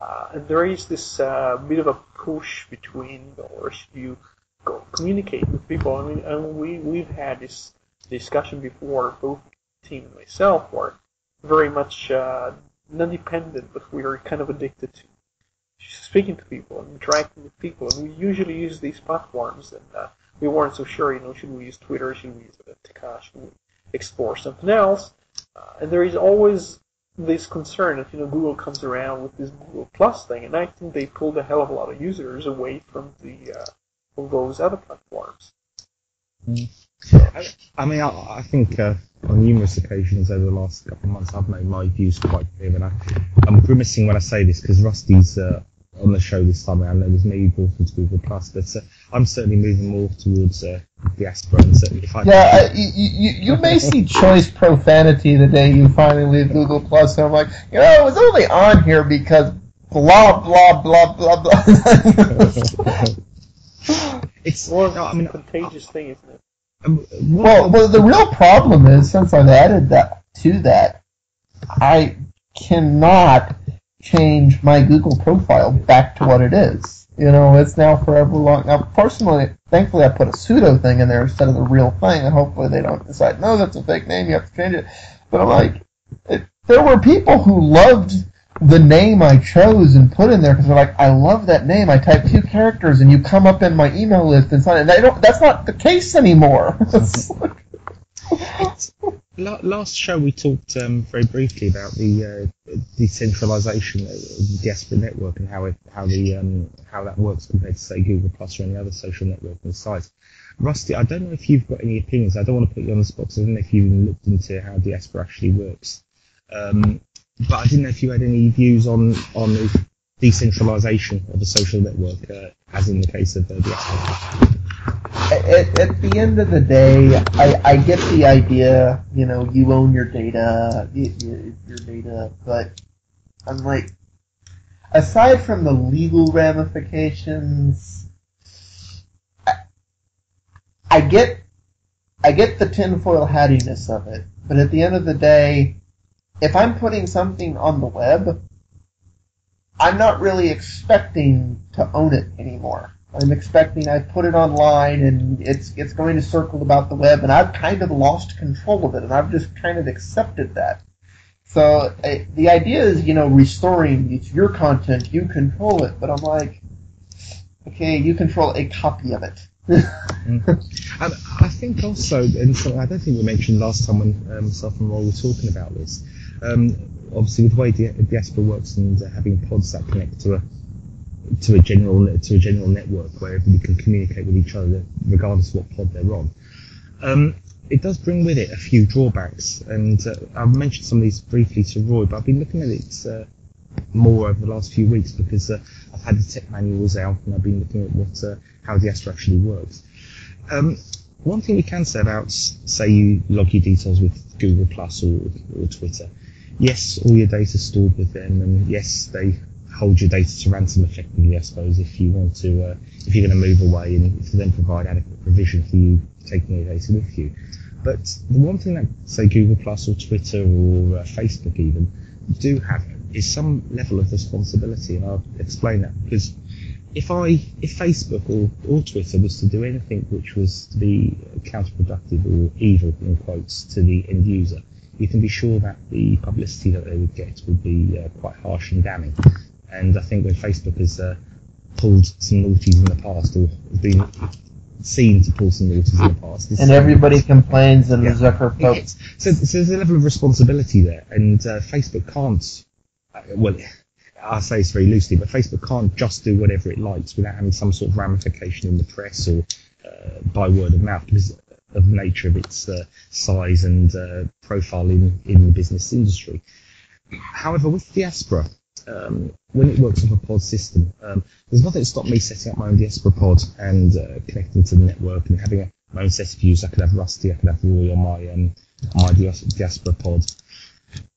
Uh, and there is this uh, bit of a push between, or should you go communicate with people? I mean, and we we've had this discussion before, both Tim and myself, were very much uh, not dependent, but we are kind of addicted to speaking to people and interacting with people. And we usually use these platforms, and uh, we weren't so sure, you know, should we use Twitter, should we use Tika, should we explore something else? Uh, and there is always this concern that you know Google comes around with this Google Plus thing, and I think they pulled a hell of a lot of users away from the uh, from those other platforms. Mm. I, I, mean, I, I think uh, on numerous occasions over the last couple of months, I've made my views quite clear, and I, am grimacing when I say this because Rusty's uh, on the show this time around. There was me brought into Google Plus, but uh, I'm certainly moving more towards uh, Diaspora. And certainly, if I yeah, you, you, you may see choice profanity the day you finally leave Google Plus. And I'm like, you know, it was only on here because blah blah blah blah blah. it's more no, I mean, contagious thing, isn't it? Um, well, well, the real problem is since I've added that to that, I cannot change my Google profile back to what it is. You know, it's now forever long. Now, personally, thankfully, I put a pseudo thing in there instead of the real thing, and hopefully they don't decide, no, that's a fake name, you have to change it. But I'm like, it, there were people who loved the name I chose and put in there because they're like, I love that name. I type two characters and you come up in my email list and. And they don't, that's not the case anymore. last show we talked um, very briefly about the uh, decentralization of the Diaspora network and how it, how the um, how that works compared to say Google Plus or any other social networking sites. Rusty, I don't know if you've got any opinions. I don't want to put you on the spot. I don't know if you've looked into how Diaspora actually works. Um, but I didn't know if you had any views on on the decentralization of a social network, uh, as in the case of uh, Diaspora at, at the end of the day, I, I get the idea, you know, you own your data, your, your data, but I'm like, aside from the legal ramifications, I, I get, I get the tinfoil hattiness of it, but at the end of the day, if I'm putting something on the web, I'm not really expecting to own it anymore. I'm expecting I put it online and it's it's going to circle about the web, and I've kind of lost control of it, and I've just kind of accepted that. So uh, the idea is, you know, restoring it's your content, you control it, but I'm like, okay, you control a copy of it. mm. I think also, and so I don't think we mentioned last time when um, myself and Roy were talking about this. Um, obviously, with the way the Diaspora works and uh, having pods that connect to a to a general to a general network where everybody can communicate with each other regardless of what pod they're on. Um, it does bring with it a few drawbacks, and uh, I've mentioned some of these briefly to Roy, but I've been looking at it uh, more over the last few weeks because uh, I've had the tech manuals out and I've been looking at what uh, how Diaspora actually works. Um, one thing we can say about, say, you log your details with Google Plus or, or Twitter. Yes, all your data is stored with them, and yes, they hold your data to ransom effectively, I suppose, if you want to, uh, if you're going to move away and to then provide adequate provision for you taking your data with you. But the one thing that, say, Google Plus or Twitter or uh, Facebook even do have is some level of responsibility, and I'll explain that because if I, if Facebook or, or Twitter was to do anything which was to be counterproductive or evil in quotes to the end user, you can be sure that the publicity that they would get would be uh, quite harsh and damning. And I think when Facebook has uh, pulled some naughties in the past, or been seen to pull some naughties in the past, and everybody complains, and yeah. Zuckerberg. So, so, there's a level of responsibility there, and uh, Facebook can't. Uh, well, I say it's very loosely, but Facebook can't just do whatever it likes without having some sort of ramification in the press or uh, by word of mouth because of nature of its uh, size and uh, profile in, in the business industry. However, with Diaspora, um, when it works off a pod system, um, there's nothing to stop me setting up my own Diaspora pod and uh, connecting to the network and having a, my own set of views. I could have Rusty, I could have Roy on my um, my Diaspora pod,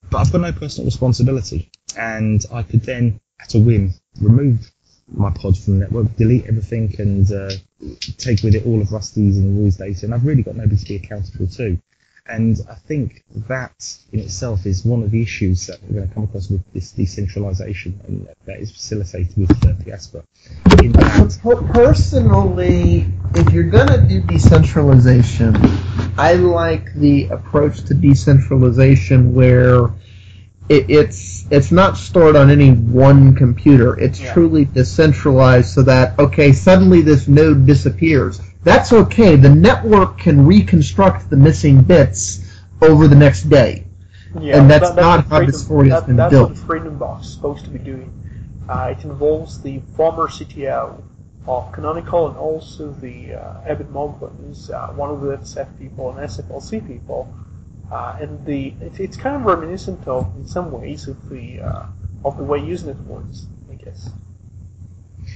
but I've got no personal responsibility, and I could then, at a whim, remove my pod from the network, delete everything, and uh, take with it all of Rusty's and Roy's data, and I've really got nobody to be accountable to. And I think that in itself is one of the issues that we're going to come across with this decentralization, and that is facilitated with uh, Diaspora. Personally, if you're gonna do decentralization, I like the approach to decentralization where it, it's it's not stored on any one computer. It's Yeah. truly decentralized, so that okay, suddenly this node disappears. That's okay. The network can reconstruct the missing bits over the next day. Yeah, And that's that- not how Freedom- Diaspora has been that's built. what Freedom Box is supposed to be doing. Uh, it involves the former CTO of Canonical and also the uh, Eben Moglen's, uh, one of the SF people and SFLC people. Uh, and the it, it's kind of reminiscent of, in some ways, of the uh, of the way Usenet works, I guess.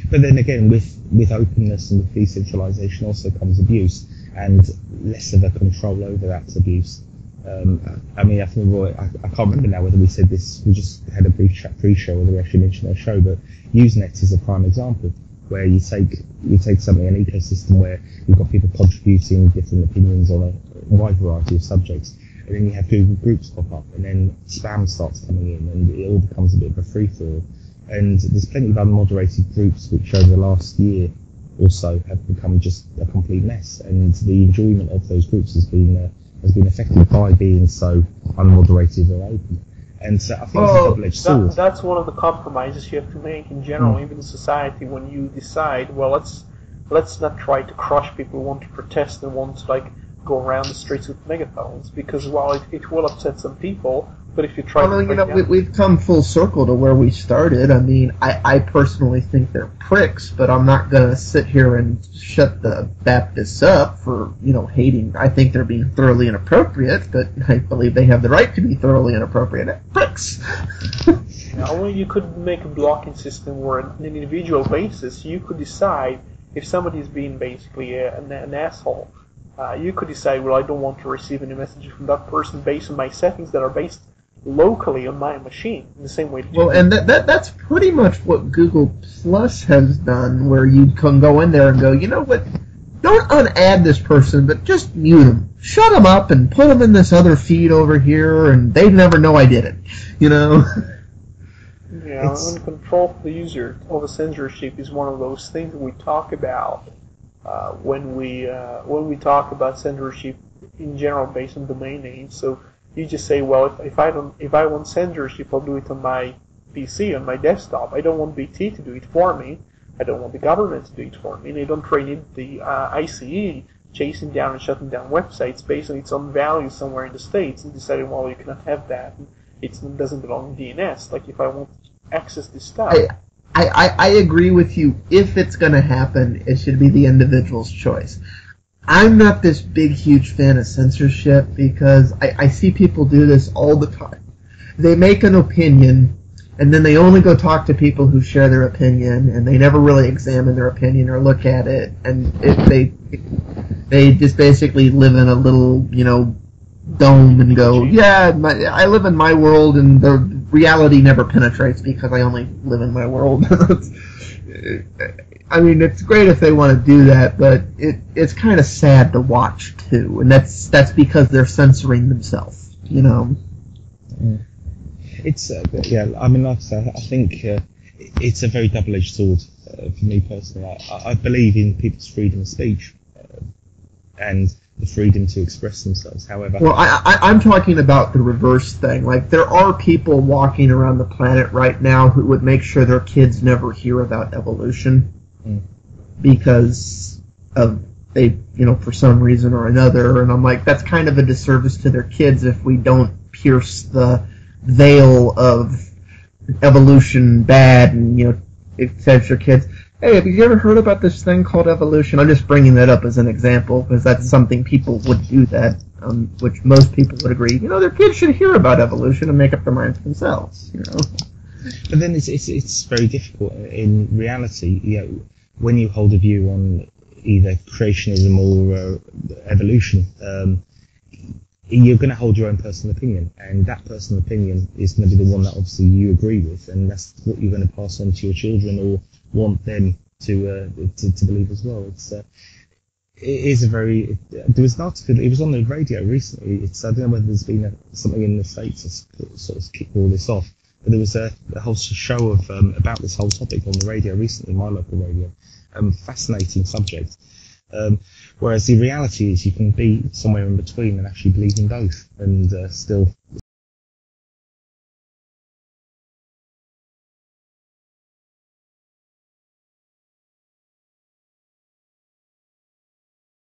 but then again, with with openness and with decentralization also comes abuse, and less of a control over that abuse. Um, I mean, I think Roy, I, I can't remember now whether we said this. We just had a brief chat pre-show, whether we actually mentioned our show, but Usenet is a prime example where you take you take something an ecosystem where you've got people contributing different opinions on a wide variety of subjects, and then you have Google groups pop up, and then spam starts coming in, and it all becomes a bit of a free for all. And there's plenty of unmoderated groups which over the last year or so have become just a complete mess, and the enjoyment of those groups has been uh, has been affected by being so unmoderated and open. And so I think it's a Well, sword. That, that's one of the compromises you have to make in general, even in society, when you decide, well, let's let's not try to crush people who want to protest and want to like go around the streets with megaphones, because while it, it will upset some people, but if you try Well, to you know, down- we, we've come full circle to where we started. I mean, I, I personally think they're pricks, but I'm not going to sit here and shut the Baptists up for, you know, hating. I think they're being thoroughly inappropriate, but I believe they have the right to be thoroughly inappropriate. Pricks! You know, well, you could make a blocking system where, on an individual basis, you could decide if somebody is being basically a, an, an asshole. Uh, you could decide, well, I don't want to receive any messages from that person based on my settings that are based locally on my machine, in the same way. Well, and that, that that's pretty much what Google Plus has done, where you can go in there and go, you know what? Don't unadd this person, but just mute them. Shut them up and put them in this other feed over here, and they'd never know I did it. You know? Yeah, It's- and control of the user over censorship is one of those things that we talk about uh, when we uh, when we talk about censorship in general based on domain names. So you just say, well, if, if I don't if I want censorship, I'll do it on my PC on my desktop. I don't want BT to do it for me. I don't want the government to do it for me. And I don't really need the uh, ICE chasing down and shutting down websites based on its own value somewhere in the states and deciding, well, you cannot have that. It doesn't belong in DNS. Like if I want access this stuff, I, I, I agree with you. If it's going to happen, it should be the individual's choice. I'm not this big, huge fan of censorship because I, I see people do this all the time. They make an opinion, and then they only go talk to people who share their opinion, and they never really examine their opinion or look at it, and it, they they just basically live in a little, you know, dome and go, yeah, my, I live in my world, and the reality never penetrates because I only live in my world. I mean, it's great if they want to do that, but it it's kind of sad to watch too, and that's that's because they're censoring themselves. You know, It's uh, yeah. I mean, like I say, I think uh, it's a very double-edged sword uh, for me personally. I, I believe in people's freedom of speech uh, and the freedom to express themselves. However, well, I, I I'm talking about the reverse thing. Like there are people walking around the planet right now who would make sure their kids never hear about evolution Mm. because of they you know for some reason or another, and I'm like that's kind of a disservice to their kids if we don't pierce the veil of evolution bad and you know it says your kids hey have you ever heard about this thing called evolution? I'm just bringing that up as an example because that's something people would do that um, which most people would agree. You know their kids should hear about evolution and make up their minds themselves you know? But then it's, it's it's very difficult in reality. You know, when you hold a view on either creationism or uh, evolution, um, you're going to hold your own personal opinion, and that personal opinion is going to be the one that obviously you agree with, and that's what you're going to pass on to your children or want them to uh, to, to believe as well. It's uh, it is a very. There was an article. It was on the radio recently. It's I don't know whether there's been a, something in the states that's sort of kicked all this off. But there was a, a whole show of um, about this whole topic on the radio recently, my local radio. Um, fascinating subject. Um, whereas the reality is, you can be somewhere in between and actually believe in both, and uh, still